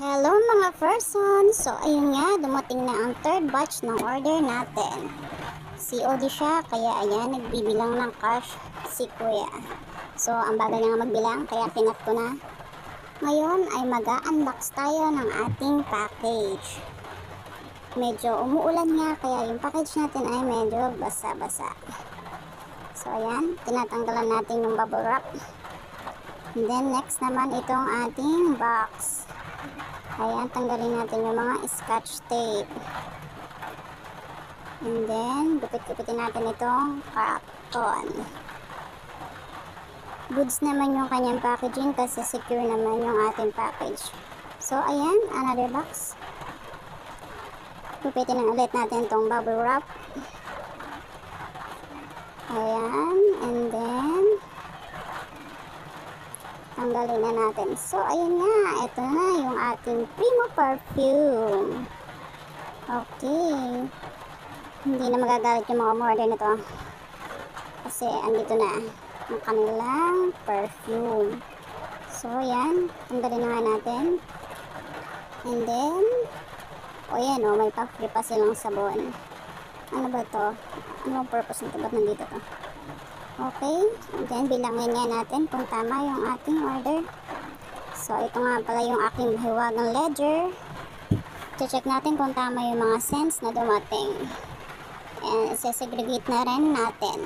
Hello mga person! So ayun nga, dumating na ang third batch ng order natin. COD siya, kaya ayan, nagbibilang ng cash si kuya. So ang bagal niya magbilang, kaya pinat ko na. Ngayon ay mag-unbox tayo ng ating package. Medyo umuulan nga, kaya yung package natin ay medyo basa-basa. So ayan, tinatanggalan natin yung bubble wrap. And then next naman itong ating box. Ayan, tanggalin natin yung mga scotch tape. And then, gupit-gupitin natin itong carton. Goods naman yung kanyang packaging kasi secure naman yung ating package. So, ayan, another box. Gupitin na ulit natin itong bubble wrap. Ayan, and then, tanggalin na natin. So, ayun nga. Ito na yung ating Primo Perfume. Okay. Hindi na magagalit yung mga umorder nito. Kasi, andito na ang kanilang perfume. So, yan. Tanggalin na natin. And then, o yan o, may pa-free pa silang sabon. Ano ba to? Anong purpose nito? Ba't nandito to? Okay, then bilangin nga natin kung tama yung ating order. So, ito nga pala yung aking hiwagang ledger. Check natin kung tama yung mga cents na dumating. And sesegregate na rin natin.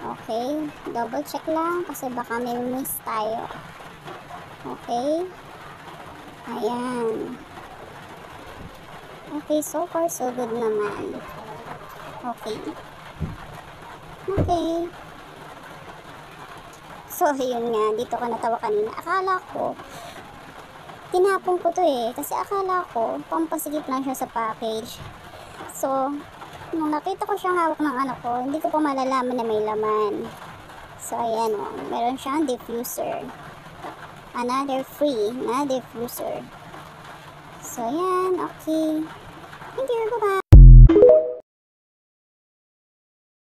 Okay, double check lang kasi baka may miss tayo. Okay. Ayan. Okay, so far so good naman. Okay. Okay. So, yun nga. Dito ko natawa kanina. Akala ko, tinapon ko to eh. Kasi akala ko, pampasigip lang siya sa package. So, nung nakita ko siyang hawak ng ano ko, hindi ko pa malalaman na may laman. So, ayan o. Meron siyang diffuser. Another free na diffuser. So, ayan. Okay. Thank you. Bye-bye.